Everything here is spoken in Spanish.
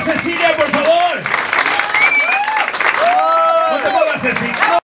Cecilia, por favor. No te muevas, Cecilia.